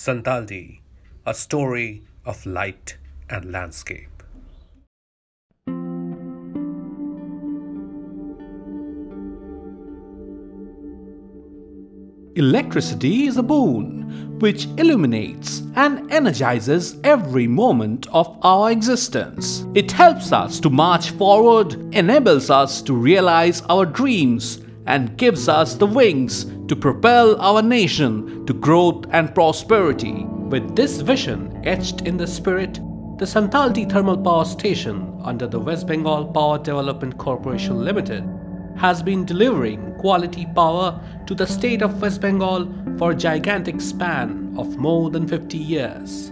Santaldih, a story of light and landscape. Electricity is a boon which illuminates and energizes every moment of our existence. It helps us to march forward, enables us to realize our dreams, and gives us the wings to propel our nation to growth and prosperity. With this vision etched in the spirit, the Santaldih Thermal Power Station under the West Bengal Power Development Corporation Limited has been delivering quality power to the state of West Bengal for a gigantic span of more than 50 years.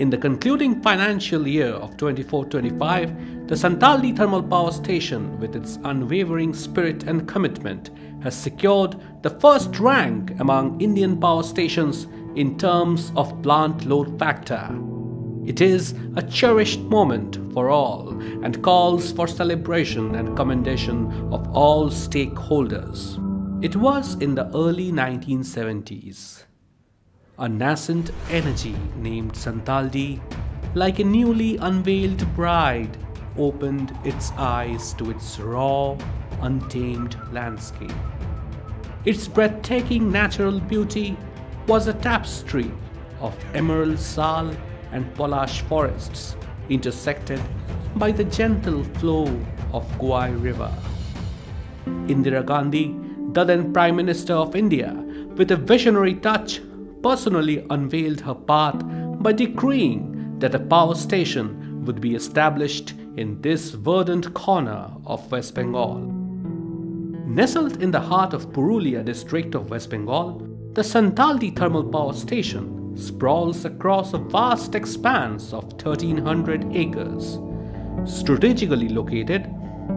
In the concluding financial year of 24-25, the Santaldih Thermal Power Station, with its unwavering spirit and commitment, has secured the first rank among Indian power stations in terms of plant load factor. It is a cherished moment for all and calls for celebration and commendation of all stakeholders. It was in the early 1970s. A nascent energy named Santaldih, like a newly unveiled bride, opened its eyes to its raw, untamed landscape. Its breathtaking natural beauty was a tapestry of emerald sal and Polash forests intersected by the gentle flow of Guai River. Indira Gandhi, the then Prime Minister of India, with a visionary touch, personally unveiled her path by decreeing that a power station would be established in this verdant corner of West Bengal. Nestled in the heart of Purulia district of West Bengal, the Santaldih Thermal Power Station sprawls across a vast expanse of 1300 acres. Strategically located,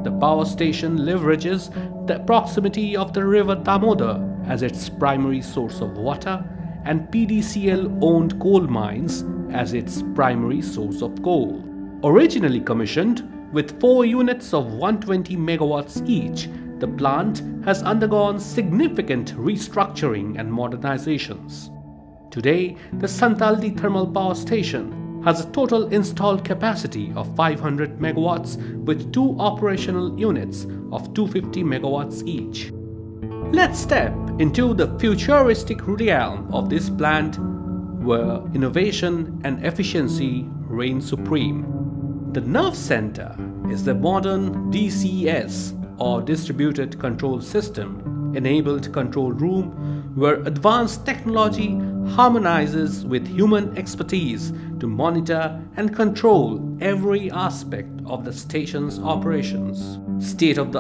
the power station leverages the proximity of the river Damodar as its primary source of water and PDCL owned coal mines as its primary source of coal. Originally commissioned with four units of 120 megawatts each, the plant has undergone significant restructuring and modernizations. Today, the Santaldih Thermal Power Station has a total installed capacity of 500 megawatts with two operational units of 250 megawatts each. Let's step into the futuristic realm of this plant where innovation and efficiency reign supreme. The nerve center is the modern DCS or Distributed Control System enabled control room where advanced technology harmonizes with human expertise to monitor and control every aspect of the station's operations. State of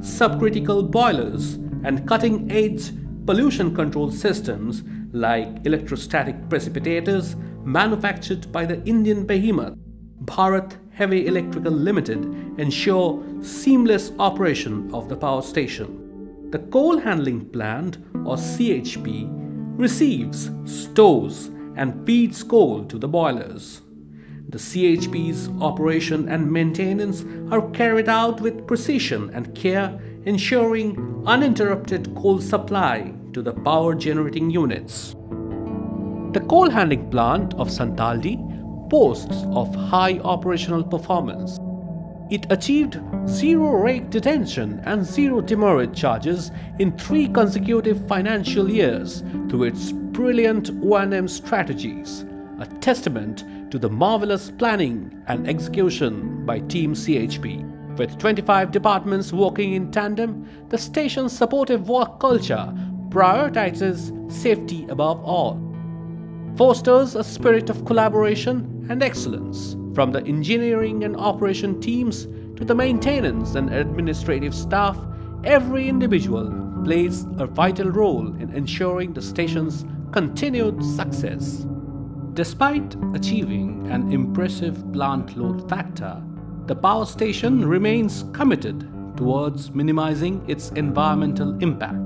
subcritical boilers, and cutting edge pollution control systems like electrostatic precipitators manufactured by the Indian behemoth Bharat Heavy Electrical Limited ensure seamless operation of the power station. The coal handling plant, or CHP, receives, stores, and feeds coal to the boilers. The CHP's operation and maintenance are carried out with precision and care, ensuring uninterrupted coal supply to the power generating units. The coal handling plant of Santaldih boasts of high operational performance it achieved zero rake detention and zero demurrage charges in three consecutive financial years through its brilliant O&M strategies, a testament to the marvelous planning and execution by Team CHP. With 25 departments working in tandem, the station's supportive work culture prioritizes safety above all, fosters a spirit of collaboration and excellence from the engineering and operation teams to the maintenance and administrative staff, every individual plays a vital role in ensuring the station's continued success. Despite achieving an impressive plant load factor, the power station remains committed towards minimizing its environmental impact.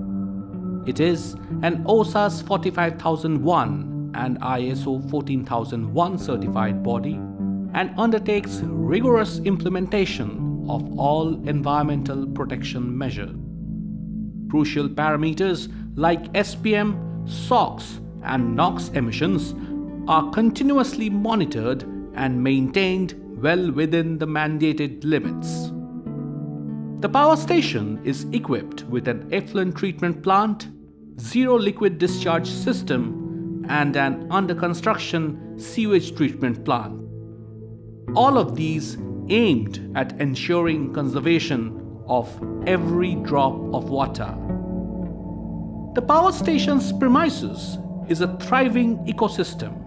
It is an OSAS 45001 and ISO 14001 certified body and undertakes rigorous implementation of all environmental protection measures. Crucial parameters like SPM, SOx, and NOx emissions are continuously monitored and maintained well within the mandated limits. The power station is equipped with an effluent treatment plant, zero liquid discharge system, and an under construction sewage treatment plant. All of these aimed at ensuring conservation of every drop of water. The power station's premises is a thriving ecosystem,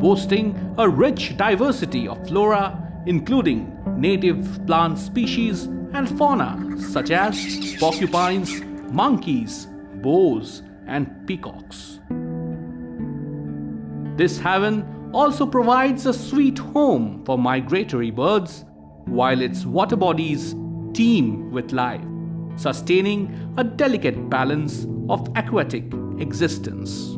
boasting a rich diversity of flora, including native plant species and fauna such as porcupines, monkeys, boars, and peacocks. This haven also provides a sweet home for migratory birds, while its water bodies teem with life, sustaining a delicate balance of aquatic existence.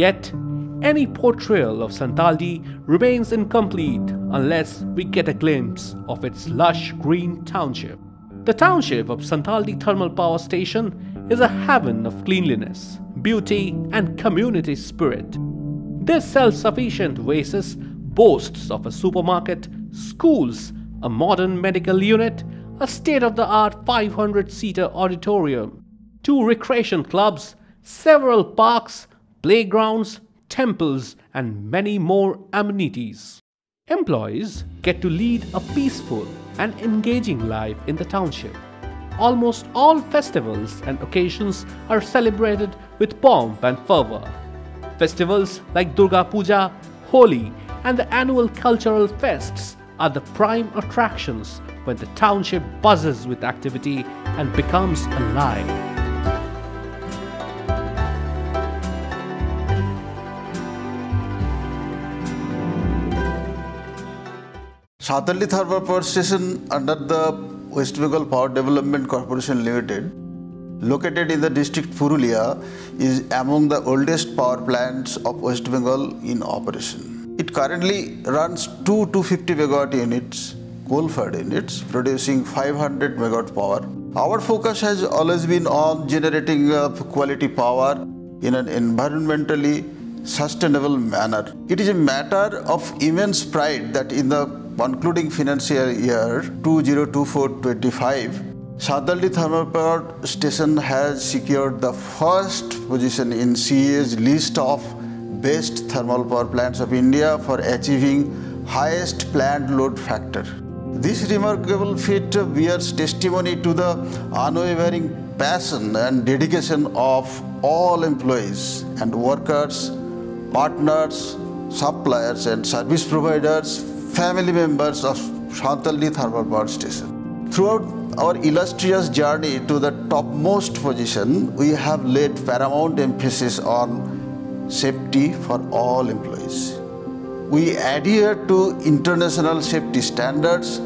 Yet, any portrayal of Santaldih remains incomplete unless we get a glimpse of its lush green township. The township of Santaldih Thermal Power Station is a haven of cleanliness, beauty, and community spirit. This self sufficient oasis boasts of a supermarket, schools, a modern medical unit, a state of the art 500 seater auditorium, two recreation clubs, several parks, playgrounds, temples, and many more amenities. Employees get to lead a peaceful and engaging life in the township. Almost all festivals and occasions are celebrated with pomp and fervor. Festivals like Durga Puja, Holi, and the annual cultural fests are the prime attractions when the township buzzes with activity and becomes alive. Santaldih Thermal Power Station under the West Bengal Power Development Corporation Limited, located in the district Purulia, is among the oldest power plants of West Bengal in operation. It currently runs two 250 megawatt units, coal-fired units, producing 500 megawatt power. Our focus has always been on generating quality power in an environmentally sustainable manner. It is a matter of immense pride that in the concluding financial year 2024-25, Santaldih Thermal Power Station has secured the first position in CEA's list of best thermal power plants of India for achieving highest plant load factor. This remarkable feat bears testimony to the unwavering passion and dedication of all employees and workers partners, suppliers and service providers, family members of Santaldih Thermal Power Station. Throughout our illustrious journey to the topmost position, we have laid paramount emphasis on safety for all employees. We adhere to international safety standards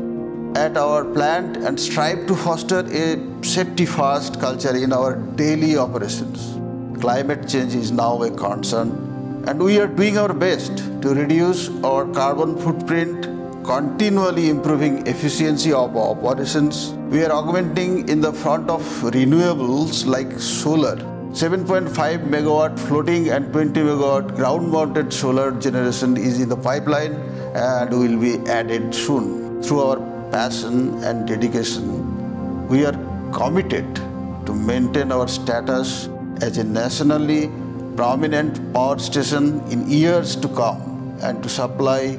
at our plant and strive to foster a safety first culture in our daily operations. Climate change is now a concern and we are doing our best to reduce our carbon footprint, continually improving efficiency of our operations. We are augmenting in the front of renewables like solar. 7.5 megawatt floating and 20 megawatt ground mounted solar generation is in the pipeline and will be added soon. Through our passion and dedication, we are committed to maintain our status as a nationally prominent power station in years to come and to supply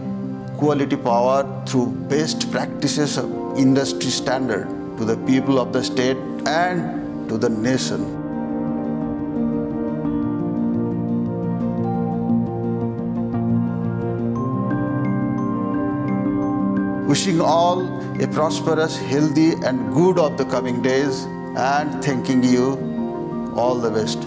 quality power through best practices of industry standard to the people of the state and to the nation. Wishing all a prosperous, healthy and good of the coming days and thanking you all the best.